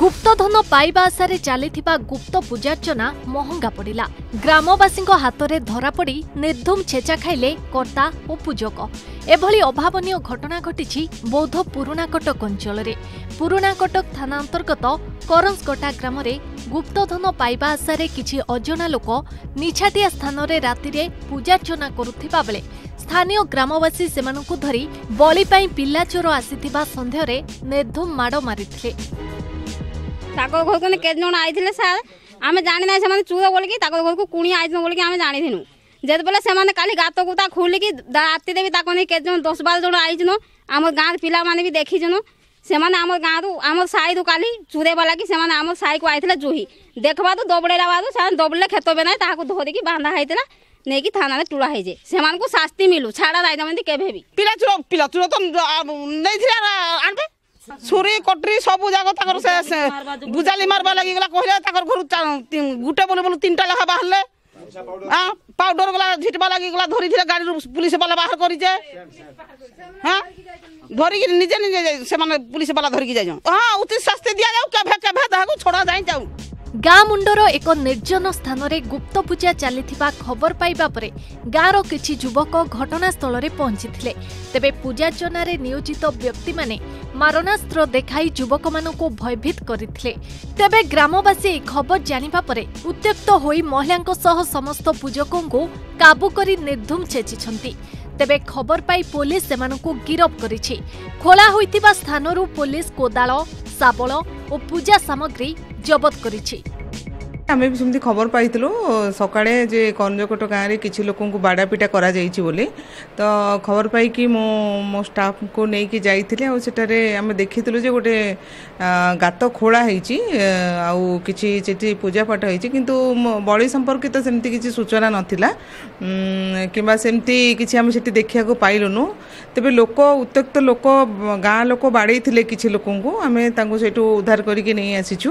গুপ্তধন পাইবা আশায় চালিথিবা গুপ্ত পূজার্চনা মহঙ্গা পড়া গ্রামবাসীঙ্ হাতরে পড়ি নির্ধুম ছেচা খাইলে কর্তা ও পূজক এভাবে অভাবনীয় ঘটনা ঘটিছে বৌদ্ধ পুরুণাকটক অঞ্চলের পুরুণাকটক থানা অন্তর্গত କରଂସଗଟା ଗ୍ରାମରେ ଗୁପ୍ତଧନ ପାଇବା ଆଶାରେ କିଛି ଅଜଣା ଲୋକ ନିଛାଟିଆ ସ୍ଥାନରେ ରାତିରେ ପୂଜାର୍ଚ୍ଚନା କରୁଥିବା ବେଳେ ସ୍ଥାନୀୟ ଗ୍ରାମବାସୀ ସେମାନଙ୍କୁ ଧରି ବଳି ପାଇଁ ପିଲାଚୋର ଆସିଥିବା ସନ୍ଦେହରେ ନିର୍ଧୁମ ମାଡ଼ ମାରିଥିଲେ ତାଙ୍କ ଘରକୁ କେତେ ଜଣ ଆଇଥିଲେ ସାର୍ ଆମେ ଜାଣିନାହିଁ ସେମାନେ ଚୁର ବୋଲିକି ତାଙ୍କ ଘରକୁ କୁଣିଆ ଆଇଥିଲୁ ବୋଲିକି ଆମେ ଜାଣିଥିଲୁ ଯେତେବେଳେ ସେମାନେ କାଲି ଗାତ ଗୁତା ଖୋଲିକି ରାତିରେ ବି ତାକୁ ନେଇ କେତେ ଜଣ ଦଶ ବାର ଜଣ ଆଇଛନ୍ ଆମ ଗାଁ ପିଲାମାନେ ବି ଦେଖିଛନ୍ ସେମାନେ ଆମ ଗାଁରୁ ଆମ ସାହିରୁ କାଲି ଚୁରେଇବା ଲାଗି ସେମାନେ ଆମ ସାହିକୁ ଆସିଥିଲେ ଜୁହି ଦେଖବାରୁ ଦବଡ଼େଇଲା ବାରୁ ସେମାନେ ଦବଡ଼ିଲେ କ୍ଷେତ ବେନାଏ ତାହାକୁ ଧରିକି ବାନ୍ଧା ହେଇଥିଲା ନେଇକି ଥାନାରେ ତୁଳା ହେଇଯାଏ ସେମାନଙ୍କୁ ଶାସ୍ତି ମିଳୁ ଛାଡ଼ା ନାଇଁ ଯେମିତି କେବେ ବି ପିଲା ଚୁର ପିଲା ଚୁର ତ ନେଇଥିଲେ ଆଣିବେ ছুরি কটরি সবু যাক তাকর সে বুজালি মারবা লাগিগলা କହିଲେ ତାଙ୍କର ଘରୁ গুটে বলে বলে ତିନିଟା ଲେଖା ବାହାରିଲେ হ্যাঁ পাউডর গুলা ঝিটবা লাগি গুলা ধরি ধরে গাড়ি পুলিশ বালা বাহার করিছে হ্যাঁ ধরিকি নিজে নিজে যাই সেমানে পুলিশ বালা ধরিকি যাই হ্যাঁ উচিত শাস্তি দিয়া যাও কেভে কেভে তাহাকু ছড়া যাই যাও ଗାଁ ମୁଣ୍ଡର ଏକ ନିର୍ଜନ ସ୍ଥାନରେ ଗୁପ୍ତ ପୂଜା ଚାଲିଥିବା ଖବର ପାଇବା ପରେ ଗାଁର କିଛି ଯୁବକ ଘଟଣାସ୍ଥଳରେ ପହଞ୍ଚିଥିଲେ ତେବେ ପୂଜାର୍ଚ୍ଚନାରେ ନିୟୋଜିତ ବ୍ୟକ୍ତିମାନେ ମାରଣାସ୍ତ୍ର ଦେଖାଇ ଯୁବକମାନଙ୍କୁ ଭୟଭୀତ କରିଥିଲେ ତେବେ ଗ୍ରାମବାସୀ ଏହି ଖବର ଜାଣିବା ପରେ ଉତ୍ତ୍ୟକ୍ତ ହୋଇ ମହିଳାଙ୍କ ସହ ସମସ୍ତ ପୂଜକଙ୍କୁ କାବୁ କରି ନିର୍ଦ୍ଧୁମ ଛେଚିଛନ୍ତି ତେବେ ଖବର ପାଇ ପୋଲିସ ସେମାନଙ୍କୁ ଗିରଫ କରିଛି ଖୋଳା ହୋଇଥିବା ସ୍ଥାନରୁ ପୋଲିସ କୋଦାଳ ଶାବଳ ଓ ପୂଜା ସାମଗ୍ରୀ ଜବତ କରିଛି ଆମେ ବି ସେମିତି ଖବର ପାଇଥିଲୁ ସକାଳେ ଯେ କଞ୍ଜକୋଟ ଗାଁରେ କିଛି ଲୋକଙ୍କୁ ବାଡ଼ାପିଟା କରାଯାଇଛି ବୋଲି ତ ଖବର ପାଇକି ମୁଁ ମୋ ଷ୍ଟାଫ୍ଙ୍କୁ ନେଇକି ଯାଇଥିଲି ଆଉ ସେଠାରେ ଆମେ ଦେଖିଥିଲୁ ଯେ ଗୋଟେ ଗାତ ଖୋଳା ହେଇଛି ଆଉ କିଛି ସେଠି ପୂଜାପାଠ ହେଇଛି କିନ୍ତୁ ବଳି ସମ୍ପର୍କିତ ସେମିତି କିଛି ସୂଚନା ନଥିଲା କିମ୍ବା ସେମିତି କିଛି ଆମେ ସେଠି ଦେଖିବାକୁ ପାଇଲୁନୁ ତେବେ ଲୋକ ଉତ୍ତ୍ୟକ୍ତ ଲୋକ ଗାଁ ଲୋକ ବାଡ଼େଇଥିଲେ କିଛି ଲୋକଙ୍କୁ ଆମେ ତାଙ୍କୁ ସେଇଠୁ ଉଦ୍ଧାର କରିକି ନେଇ ଆସିଛୁ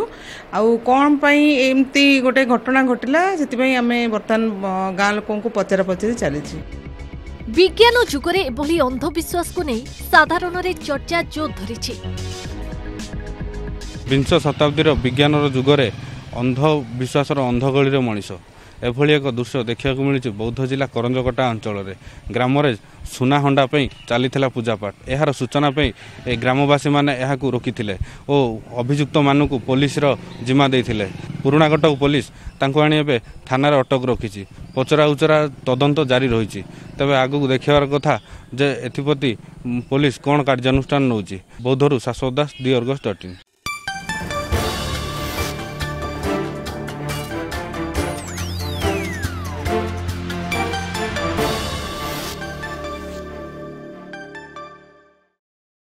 ଆଉ କ'ଣ ପାଇଁ ଏମିତି ଗୋଟେ ଘଟଣା ଘଟିଲା ସେଥିପାଇଁ ଆମେ ବର୍ତ୍ତମାନ ଗାଁ ଲୋକଙ୍କୁ ପଚରା ପଚରି ଚାଲିଛି ବିଜ୍ଞାନ ଯୁଗରେ ଏଭଳି ଅନ୍ଧବିଶ୍ୱାସକୁ ନେଇ ସାଧାରଣରେ ଚର୍ଚ୍ଚା ଜୋର ଧରିଛି ବିଂଶ ଶତାବ୍ଦୀର ବିଜ୍ଞାନର ଯୁଗରେ ଅନ୍ଧବିଶ୍ୱାସର ଅନ୍ଧଗଳିର ମଣିଷ ଏଭଳି ଏକ ଦୃଶ୍ୟ ଦେଖିବାକୁ ମିଳିଛି ବୌଦ୍ଧ ଜିଲ୍ଲା କରଞ୍ଜକଟା ଅଞ୍ଚଳରେ ଗ୍ରାମରେ ସୁନାହଣ୍ଡା ପାଇଁ ଚାଲିଥିଲା ପୂଜାପାଠ ଏହାର ସୂଚନା ପାଇଁ ଗ୍ରାମବାସୀମାନେ ଏହାକୁ ରୋକିଥିଲେ ଓ ଅଭିଯୁକ୍ତମାନଙ୍କୁ ପୋଲିସର ଜିମା ଦେଇଥିଲେ ପୁରୁଣା କଟକ ପୋଲିସ ତାଙ୍କୁ ଆଣି ଏବେ ଥାନାରେ ଅଟକ ରଖିଛି ପଚରା ଉଚରା ତଦନ୍ତ ଜାରି ରହିଛି ତେବେ ଆଗକୁ ଦେଖିବାର କଥା ଯେ ଏଥିପ୍ରତି ପୋଲିସ କ'ଣ କାର୍ଯ୍ୟାନୁଷ୍ଠାନ ନେଉଛି ବୌଦ୍ଧରୁ Shashwat Das the Argus dot